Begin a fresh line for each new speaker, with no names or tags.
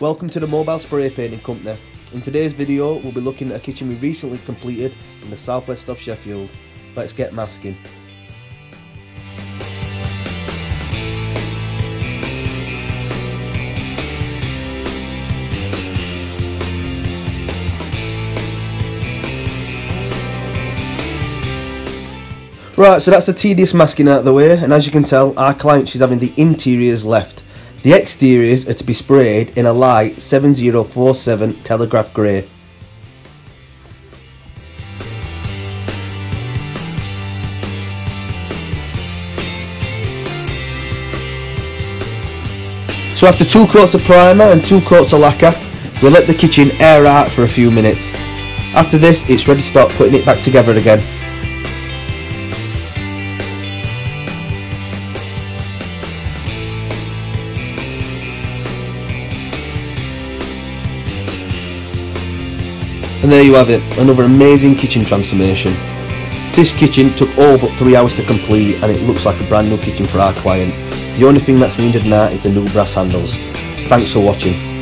Welcome to the Mobile Spray Painting Company. In today's video we'll be looking at a kitchen we recently completed in the southwest of Sheffield. Let's get masking. Right, so that's the tedious masking out of the way, and as you can tell, our client she's having the interiors left. The exteriors are to be sprayed in a light 7047 Telegraph Grey. So after two coats of primer and two coats of lacquer, we'll let the kitchen air out for a few minutes. After this, it's ready to start putting it back together again. And there you have it, another amazing kitchen transformation. This kitchen took all but 3 hours to complete and it looks like a brand new kitchen for our client. The only thing that's needed now is the new brass handles. Thanks for watching.